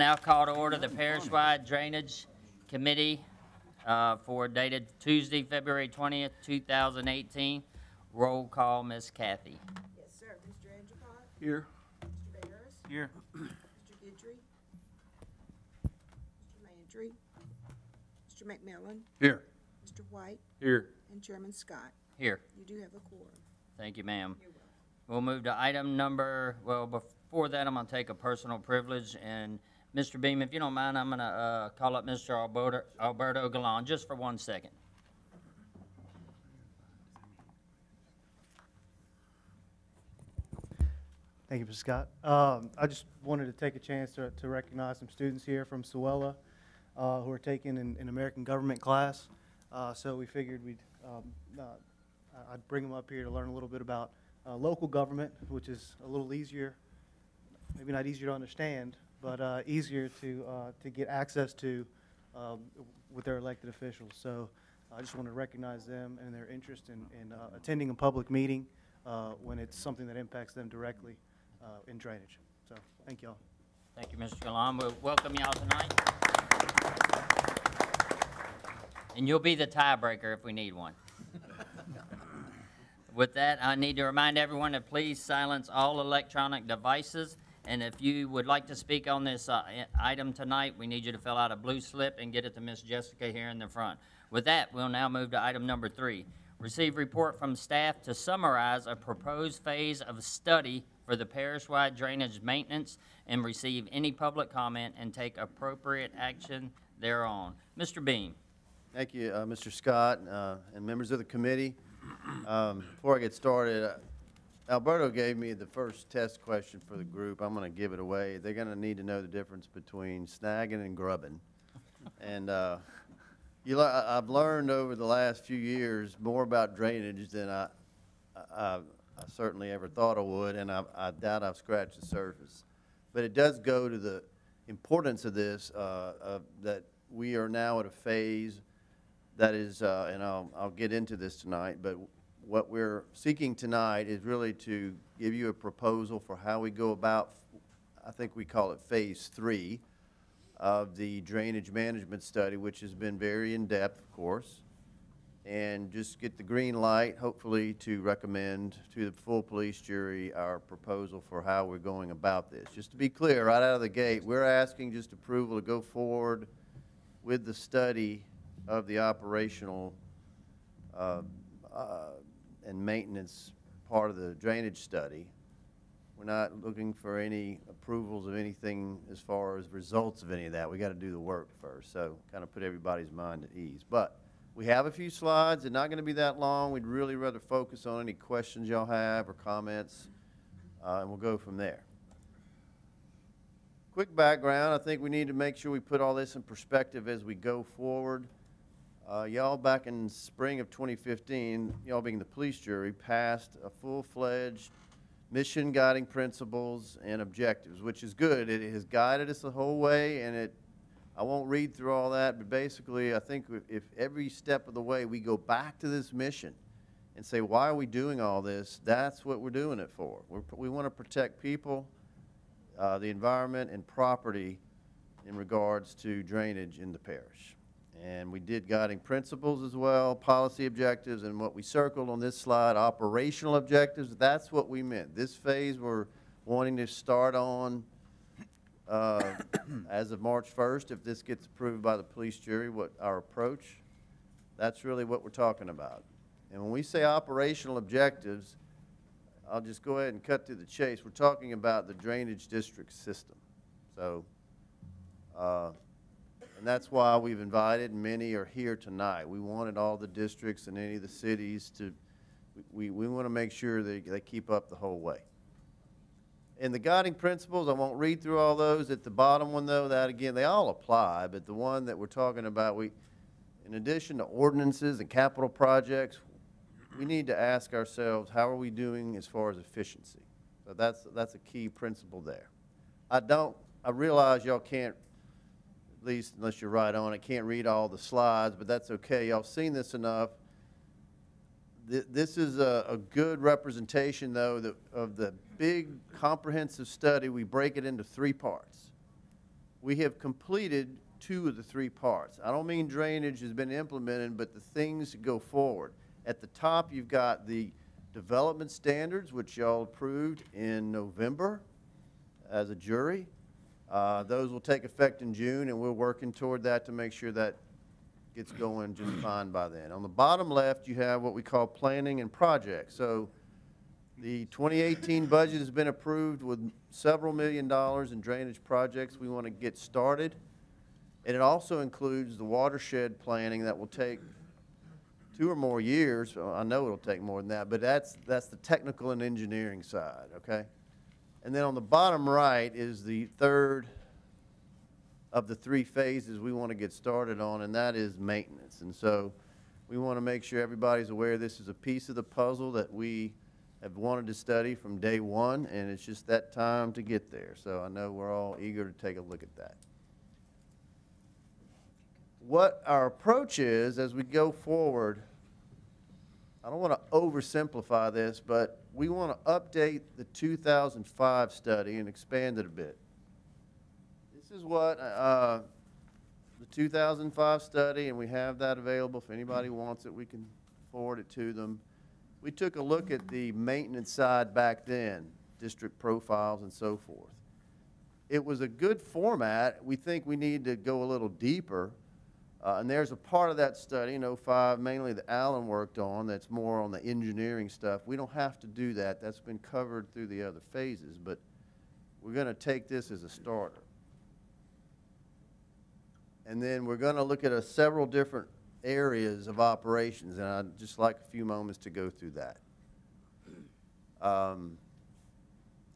I now call to order the parish-wide drainage committee uh, for dated Tuesday, February 20th, 2018. Roll call, Miss Kathy. Yes, sir. Mr. Endicott? Here. Mr. Bares? Here. Mr. Guidry? Mr. Landry? Mr. McMillin? Here. Mr. White? Here. And Chairman Scott. Here. You do have a quorum. Thank you, ma'am. We'll move to item number, well, before that, I'm gonna take a personal privilege, and Mr. Beam, if you don't mind, I'm gonna, uh, call up Mr. Alberto, Alberto Galan, just for one second. Thank you, Mr. Scott. Um, I just wanted to take a chance to, to recognize some students here from SOWELA uh, who are taking an, an American government class. Uh, so we figured we'd, um, uh, I'd bring them up here to learn a little bit about uh, local government, which is a little easier, maybe not easier to understand, but uh, easier to, uh, to get access to um, with their elected officials. So I just want to recognize them and their interest in, in uh, attending a public meeting uh, when it's something that impacts them directly uh, in drainage. So, thank y'all. Thank you, Mr. Galan. We'll welcome y'all tonight. And you'll be the tiebreaker if we need one. With that, I need to remind everyone to please silence all electronic devices. And if you would like to speak on this uh, item tonight, we need you to fill out a blue slip and get it to Miss Jessica here in the front. With that, we'll now move to item number three. Receive report from staff to summarize a proposed phase of study for the parish-wide drainage maintenance and receive any public comment and take appropriate action thereon. Mr. Beam. Thank you, uh, Mr. Scott, uh, and members of the committee. Um, Before I get started, uh, Alberto gave me the first test question for the group. I'm going to give it away. They're going to need to know the difference between snagging and grubbing. And uh, you, le- I- I've learned over the last few years more about drainage than I, I I certainly ever thought I would, and I I doubt I've scratched the surface. But it does go to the importance of this, uh, that we are now at a phase that is, uh, and I'll, I'll get into this tonight, but what we're seeking tonight is really to give you a proposal for how we go about, I think we call it Phase Three of the drainage management study, which has been very in-depth, of course, and just get the green light, hopefully, to recommend to the full police jury our proposal for how we're going about this. Just to be clear, right out of the gate, we're asking just approval to go forward with the study of the operational uh, uh, and maintenance part of the drainage study. We're not looking for any approvals of anything as far as results of any of that. We got to do the work first, so kind of put everybody's mind at ease. But we have a few slides, they're not going to be that long. We'd really rather focus on any questions y'all have or comments, uh, and we'll go from there. Quick background, I think we need to make sure we put all this in perspective as we go forward. Uh, Y'all, back in spring of 2015, y'all being the police jury, passed a full-fledged mission guiding principles and objectives, which is good. It has guided us the whole way, and it, I won't read through all that, but basically, I think if- every step of the way we go back to this mission and say, why are we doing all this? That's what we're doing it for. We're, we want to protect people, uh, the environment, and property in regards to drainage in the parish. And we did guiding principles as well, policy objectives, and what we circled on this slide, operational objectives, that's what we meant. This phase, we're wanting to start on uh, as of March 1st, if this gets approved by the police jury, what our approach, that's really what we're talking about. And when we say operational objectives, I'll just go ahead and cut to the chase. We're talking about the drainage district system. So, uh, and that's why we've invited, many are here tonight. We wanted all the districts and any of the cities to, we, we want to make sure they, they keep up the whole way. And the guiding principles, I won't read through all those. At the bottom one, though, that again, they all apply, but the one that we're talking about, we, in addition to ordinances and capital projects, we need to ask ourselves, how are we doing as far as efficiency? So that's, that's a key principle there. I don't, I realize y'all can't, least unless you're right on it, can't read all the slides, but that's okay. Y'all seen this enough. Th- This is a, a good representation, though, that- of the big comprehensive study. We break it into three parts. we have completed two of the three parts. I don't mean drainage has been implemented, but the things go forward. At the top, you've got the development standards, which y'all approved in November as a jury. Uh, Those will take effect in June, and we're working toward that to make sure that gets going just fine by then. On the bottom left, you have what we call planning and projects. So the 2018 budget has been approved with several million dollars in drainage projects we want to get started. And it also includes the watershed planning that will take two or more years. Well, I know it'll take more than that, but that's, that's the technical and engineering side, okay? And then on the bottom right is the third of the three phases we want to get started on, and that is maintenance. And so we want to make sure everybody's aware this is a piece of the puzzle that we have wanted to study from day one, and it's just that time to get there. So I know we're all eager to take a look at that. What our approach is as we go forward, I don't want to oversimplify this, but we want to update the 2005 study and expand it a bit. This is what uh, the 2005 study, and we have that available. If anybody wants it, we can forward it to them. We took a look at the maintenance side back then, district profiles and so forth. It was a good format. We think we need to go a little deeper. Uh, And there's a part of that study in '05, mainly that Alan worked on, that's more on the engineering stuff. We don't have to do that. That's been covered through the other phases, but we're going to take this as a starter. And then we're going to look at several different areas of operations, and I'd just like a few moments to go through that. Um,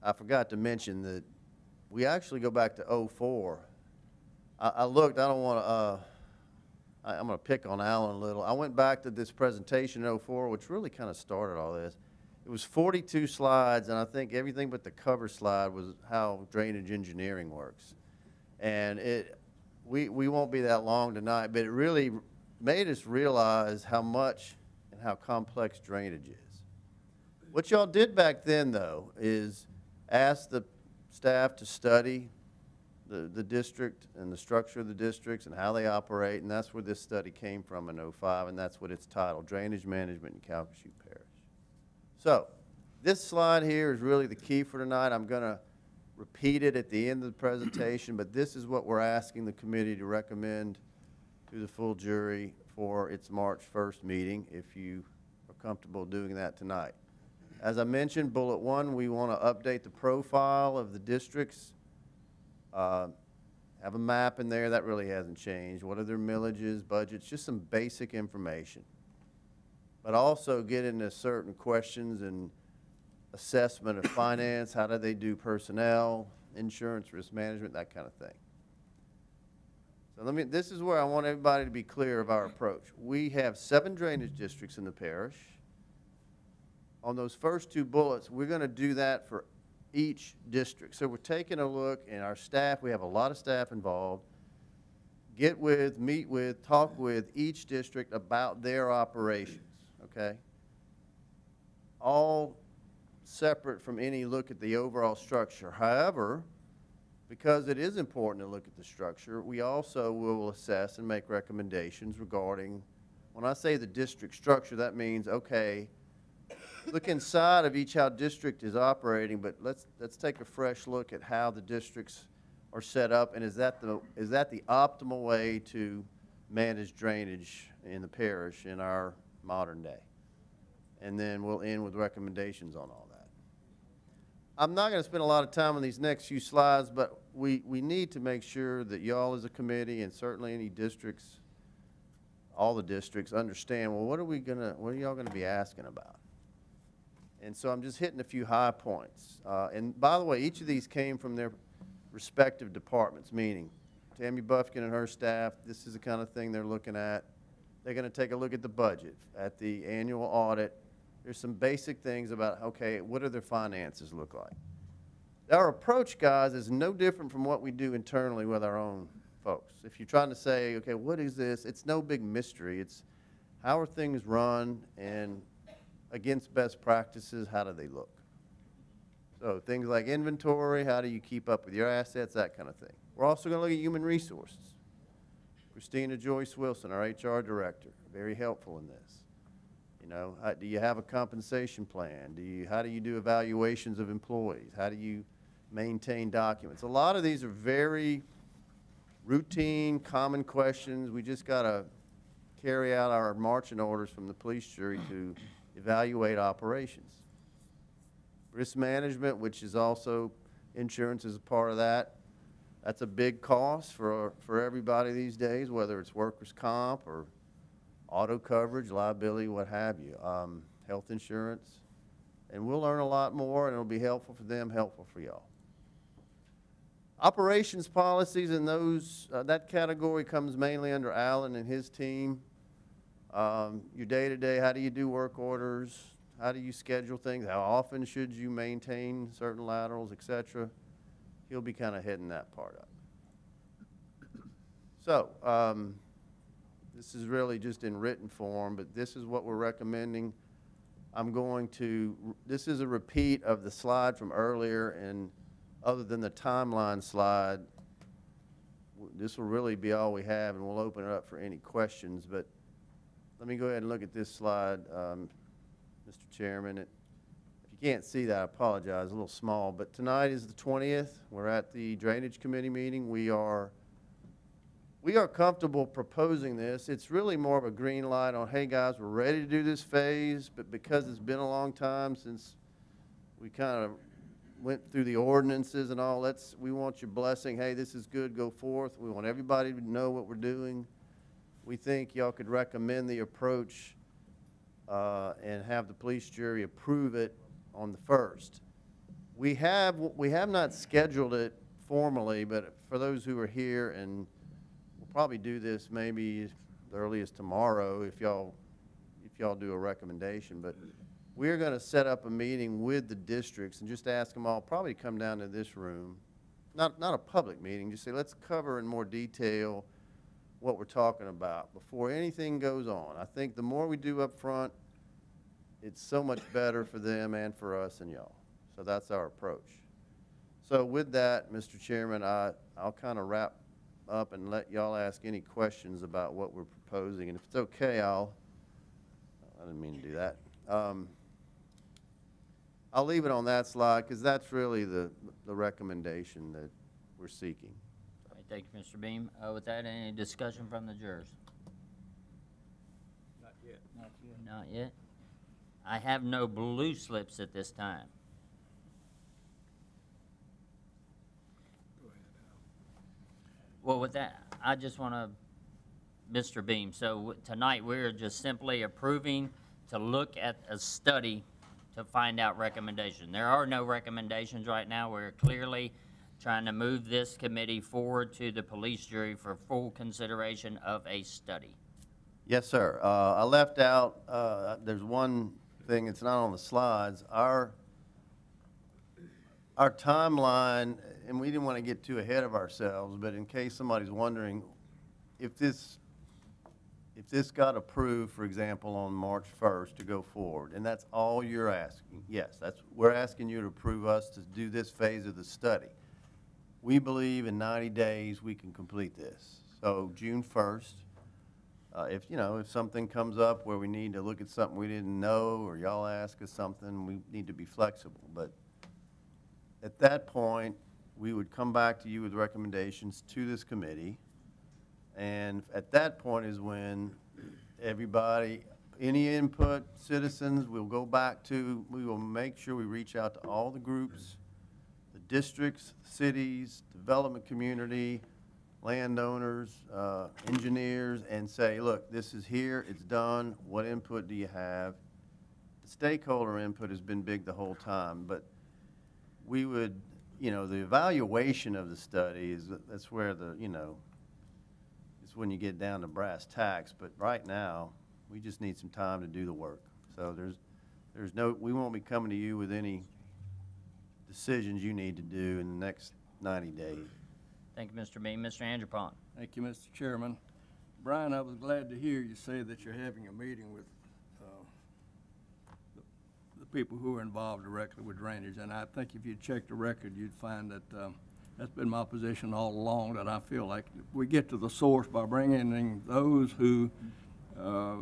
I forgot to mention that we actually go back to '04. I, I looked, I don't want to, uh, I, I'm going to pick on Alan a little. I went back to this presentation in '04, which really kind of started all this. It was 42 slides, and I think everything but the cover slide was how drainage engineering works. And it, we, we won't be that long tonight, but it really made us realize how much and how complex drainage is. What y'all did back then, though, is ask the staff to study the, the district and the structure of the districts and how they operate, and that's where this study came from in '05, and that's what it's titled, Drainage Management in Calcasieu Parish. So, this slide here is really the key for tonight. I'm going to repeat it at the end of the presentation, but this is what we're asking the committee to recommend to the full jury for its March 1st meeting, if you are comfortable doing that tonight. As I mentioned, bullet one, we want to update the profile of the districts. Uh, Have a map in there, that really hasn't changed. What are their millages, budgets, just some basic information. But also get into certain questions and assessment of finance, how do they do personnel, insurance, risk management, that kind of thing. So let me, this is where I want everybody to be clear of our approach. We have seven drainage districts in the parish. On those first two bullets, we're going to do that for each district. So we're taking a look, and our staff, we have a lot of staff involved, get with, meet with, talk with each district about their operations, okay? All separate from any look at the overall structure. However, because it is important to look at the structure, we also will assess and make recommendations regarding, when I say the district structure, that means, okay, look inside of each how district is operating, but let's, let's take a fresh look at how the districts are set up, and is that the, is that the optimal way to manage drainage in the parish in our modern day? And then we'll end with recommendations on all that. I'm not going to spend a lot of time on these next few slides, but we, we need to make sure that y'all as a committee and certainly any districts, all the districts, understand, well, what are we going to, what are y'all going to be asking about? And so I'm just hitting a few high points. Uh, and by the way, each of these came from their respective departments, meaning Tammy Buffkin and her staff, this is the kind of thing they're looking at. They're going to take a look at the budget, at the annual audit. There's some basic things about, okay, what do their finances look like? Our approach, guys, is no different from what we do internally with our own folks. If you're trying to say, okay, what is this? It's no big mystery. It's how are things run and against best practices, how do they look? So things like inventory, how do you keep up with your assets, that kind of thing. We're also going to look at human resources. Christina Joyce Wilson, our HR director, very helpful in this. You know, how- do you have a compensation plan? Do you, how do you do evaluations of employees? How do you maintain documents? A lot of these are very routine, common questions. We just got to carry out our marching orders from the police jury to evaluate operations. Risk management, which is also, insurance is a part of that. That's a big cost for, for everybody these days, whether it's workers' comp or auto coverage, liability, what have you, um, health insurance. And we'll learn a lot more, and it'll be helpful for them, helpful for y'all. Operations policies and those, uh, that category comes mainly under Alan and his team. Um, your day-to-day, how do you do work orders? How do you schedule things? How often should you maintain certain laterals, et cetera? He'll be kind of heading that part up. So, um, this is really just in written form, but this is what we're recommending. I'm going to, this is a repeat of the slide from earlier, and other than the timeline slide, this will really be all we have, and we'll open it up for any questions, but let me go ahead and look at this slide, um, Mr. Chairman. It- If you can't see that, I apologize, a little small, but tonight is the 20th. We're at the Drainage Committee meeting. We are, we are comfortable proposing this. It's really more of a green light on, hey, guys, we're ready to do this phase, but because it's been a long time since we kind of went through the ordinances and all, let's, we want your blessing, hey, this is good, go forth. We want everybody to know what we're doing. We think y'all could recommend the approach uh, and have the police jury approve it on the first. We have, we have not scheduled it formally, but for those who are here, and we'll probably do this maybe the earliest tomorrow if y'all, if y'all do a recommendation, but we're going to set up a meeting with the districts and just ask them all, probably come down to this room. Not, not a public meeting, just say, let's cover in more detail what we're talking about before anything goes on. I think the more we do up front, it's so much better for them and for us and y'all. So that's our approach. So with that, Mr. Chairman, I, I'll kind of wrap up and let y'all ask any questions about what we're proposing. And if it's okay, I'll, I didn't mean to do that. Um, I'll leave it on that slide because that's really the, the recommendation that we're seeking. All right, Thank you, Mr. Beam. Uh, With that, any discussion from the jurors? Not yet. Not yet. Not yet? I have no blue slips at this time. Go ahead, Well, with that, I just want to, Mr. Beam, so w- tonight, we're just simply approving to look at a study to find out recommendation. There are no recommendations right now. We're clearly trying to move this committee forward to the police jury for full consideration of a study. Yes, sir. Uh, I left out, uh, there's one thing, it's not on the slides. Our, our timeline, and we didn't want to get too ahead of ourselves, but in case somebody's wondering, if this, if this got approved, for example, on March 1st to go forward, and that's all you're asking, yes, that's, we're asking you to approve us to do this phase of the study. We believe in 90 days, we can complete this. So June 1st, uh, if, you know, if something comes up where we need to look at something we didn't know, or y'all ask us something, we need to be flexible. But at that point, we would come back to you with recommendations to this committee. And at that point is when everybody, any input, citizens, we'll go back to, we will make sure we reach out to all the groups, districts, cities, development community, landowners, uh, engineers, and say, look, this is here, it's done, what input do you have? The Stakeholder input has been big the whole time, but we would, you know, the evaluation of the study is, that's where the, you know, it's when you get down to brass tacks, but right now, we just need some time to do the work. So there's, there's no, we won't be coming to you with any decisions you need to do in the next 90 days. Thank you, Mr. Beam. Mr. Andrepont. Thank you, Mr. Chairman. Brian, I was glad to hear you say that you're having a meeting with uh, the the people who are involved directly with drainage. And I think if you check the record, you'd find that um, That's been my position all along, that I feel like we get to the source by bringing in those who uh,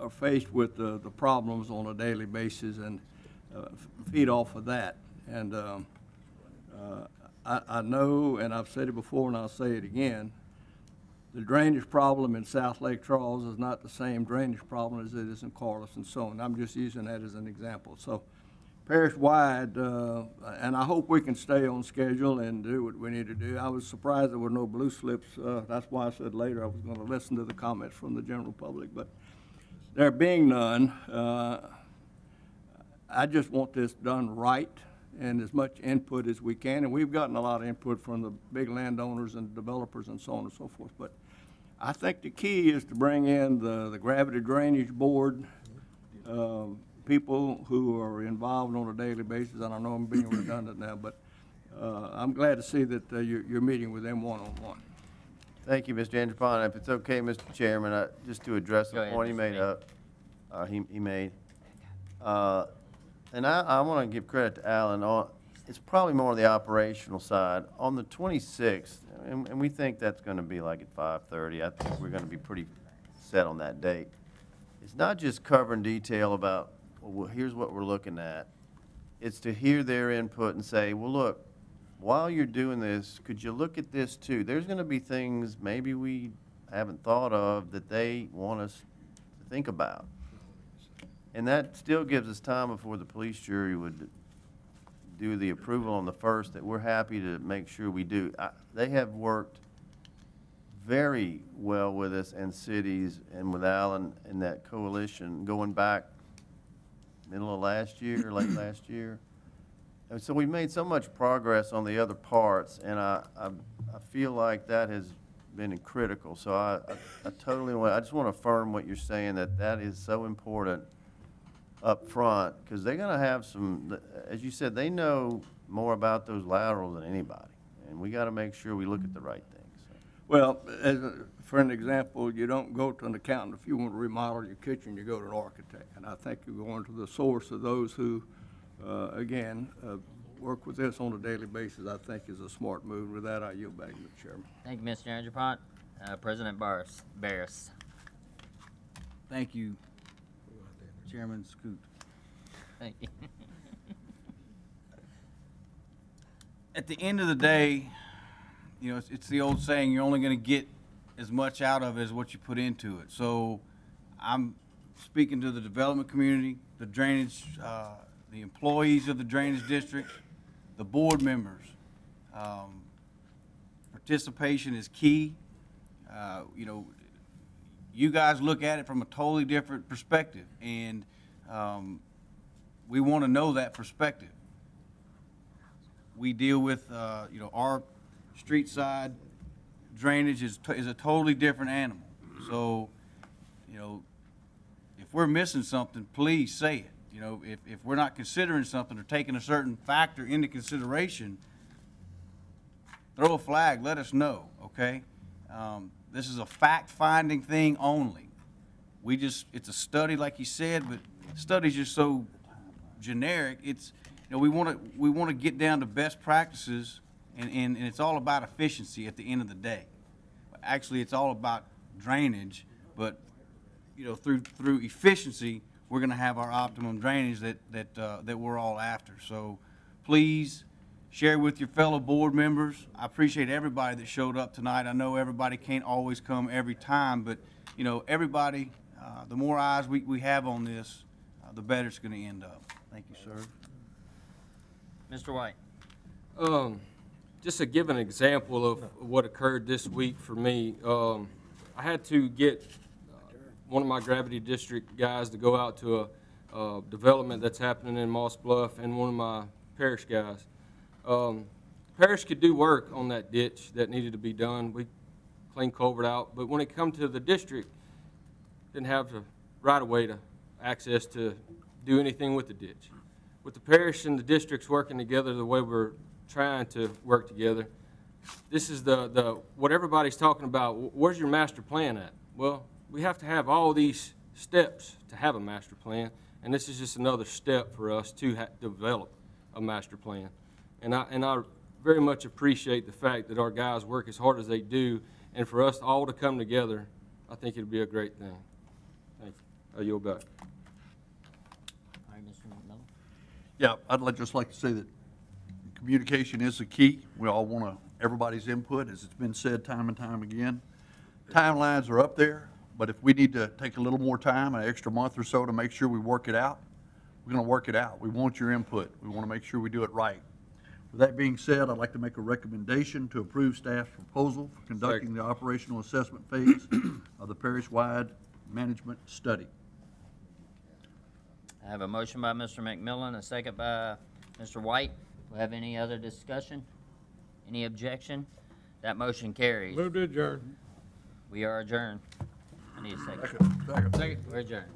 are faced with the, the problems on a daily basis and uh, feed off of that. And um, uh, I, I know, and I've said it before and I'll say it again, the drainage problem in South Lake Charles is not the same drainage problem as it is in Carlyss and so on. I'm just using that as an example. So parish-wide, uh, and I hope we can stay on schedule and do what we need to do. I was surprised there were no blue slips. Uh, That's why I said later I was going to listen to the comments from the general public. But there being none, uh, I just want this done right and as much input as we can. And we've gotten a lot of input from the big landowners and developers and so on and so forth. But I think the key is to bring in the, the gravity drainage board, um, people who are involved on a daily basis. And I know I'm being redundant now, but uh, I'm glad to see that uh, you're, you're meeting with them one-on-one. Thank you, Mr. Andrepont. If it's okay, Mr. Chairman, I- just to address Go a ahead, point he made Mead. up, uh, he, he made. And I, I want to give credit to Alan on, it's probably more the operational side. On the 26th, and, and we think that's going to be like at 5:30, I think we're going to be pretty set on that date. It's not just covering detail about, well, here's what we're looking at. It's to hear their input and say, well, look, while you're doing this, could you look at this too? There's gonna be things maybe we haven't thought of that they want us to think about. And that still gives us time before the police jury would do the approval on the first, that we're happy to make sure we do. I- They have worked very well with us and cities and with Alan and that coalition going back middle of last year, late last year. And so we've made so much progress on the other parts, and I, I, I feel like that has been critical. So I, I- I totally, I just want to affirm what you're saying, that that is so important up front, because they're gonna have some, as you said, they know more about those laterals than anybody. And we got to make sure we look at the right things. Well, as, a- for an example, you don't go to an accountant if you want to remodel your kitchen, you go to an architect. And I think you're going to the source of those who, uh, again, uh, work with this on a daily basis, I think is a smart move. With that, I yield back to the chairman. Thank you, Mr. Andrepont. Uh, President Bares, Bares. Thank you, Chairman Scoot. Thank you. At the end of the day, you know, it's, it's the old saying, you're only gonna get as much out of it as what you put into it. So I'm speaking to the development community, the drainage, uh, the employees of the drainage district, the board members. Um, Participation is key. Uh, you know, you guys look at it from a totally different perspective, and um, we want to know that perspective. We deal with, uh, you know, our street side drainage is, is a totally different animal. So, you know, if we're missing something, please say it. You know, if, if we're not considering something or taking a certain factor into consideration, throw a flag, let us know, okay? Um, This is a fact-finding thing only. We just, it's a study, like you said, but studies just so generic. It's, you know, we want to, we want to get down to best practices, and, and, and it's all about efficiency at the end of the day. Actually, it's all about drainage, but, you know, through, through efficiency, we're going to have our optimum drainage that, that, uh, that we're all after. So please, share with your fellow board members. I appreciate everybody that showed up tonight. I know everybody can't always come every time, but, you know, everybody, uh, the more eyes we, we have on this, uh, the better it's gonna end up. Thank you, sir. Mr. White. Um, just to give an example of what occurred this week for me, um, I had to get uh, one of my gravity district guys to go out to a, a development that's happening in Moss Bluff and one of my parish guys. Um, parish could do work on that ditch that needed to be done. We cleaned culvert out, but when it come to the district, didn't have the right of way to access to do anything with the ditch. With the parish and the districts working together the way we're trying to work together, this is the, the, what everybody's talking about, where's your master plan at? Well, we have to have all these steps to have a master plan, and this is just another step for us to develop a master plan. And I, and I very much appreciate the fact that our guys work as hard as they do, and for us all to come together, I think it'd be a great thing. Thank you. I yield back. All right, Mr. McMillin. Yeah, I'd like, just like to say that communication is the key. We all want to, everybody's input, as it's been said time and time again. Timelines are up there, but if we need to take a little more time, an extra month or so to make sure we work it out, we're going to work it out. We want your input. We want to make sure we do it right. With that being said, I'd like to make a recommendation to approve staff's proposal for conducting the operational assessment phase of the parish-wide management study. I have a motion by Mr. McMillin, a second by Mr. White. Do we have any other discussion? Any objection? That motion carries. Move to adjourn. We are adjourned. I need a second. Second. We're adjourned.